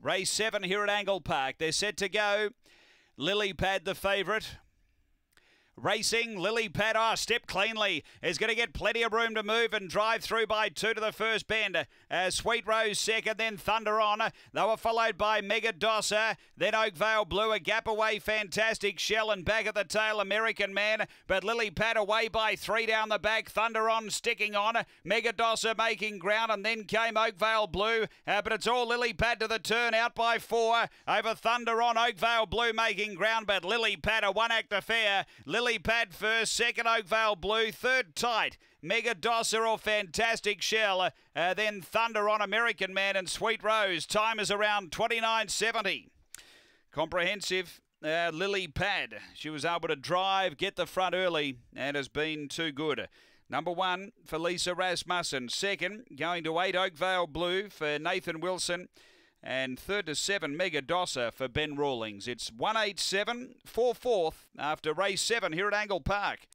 Race seven here at Angle Park. They're set to go. Lily Pad, the favourite. Racing, Lily Pad, oh, step cleanly, is going to get plenty of room to move and drive through by two to the first bend. Uh, Sweet Rose second, then Thunder On. They were followed by Mega Dosser, then Oakvale Blue, a gap away, Fantastic Shell, and back at the tail, American Man. But Lily Pad away by three down the back, Thunder On sticking on, Mega Dosser making ground, and then came Oakvale Blue. Uh, but it's all Lily Pad to the turn, out by four over Thunder On, Oakvale Blue making ground, but Lily Pad a one act affair. Lily Lily Pad first, second Oakvale Blue, third Tight, Mega Dosser or Fantastic Shell, uh, then Thunder on American Man and Sweet Rose. Time is around 29.70. Comprehensive. Uh, Lily Pad. She was able to drive, get the front early, and has been too good. Number one for Lisa Rasmussen. Second, going to eight Oakvale Blue for Nathan Wilson. And third to seven, Mega Dosser for Ben Rawlings. It's 187, 4 fourth after race seven here at Angle Park.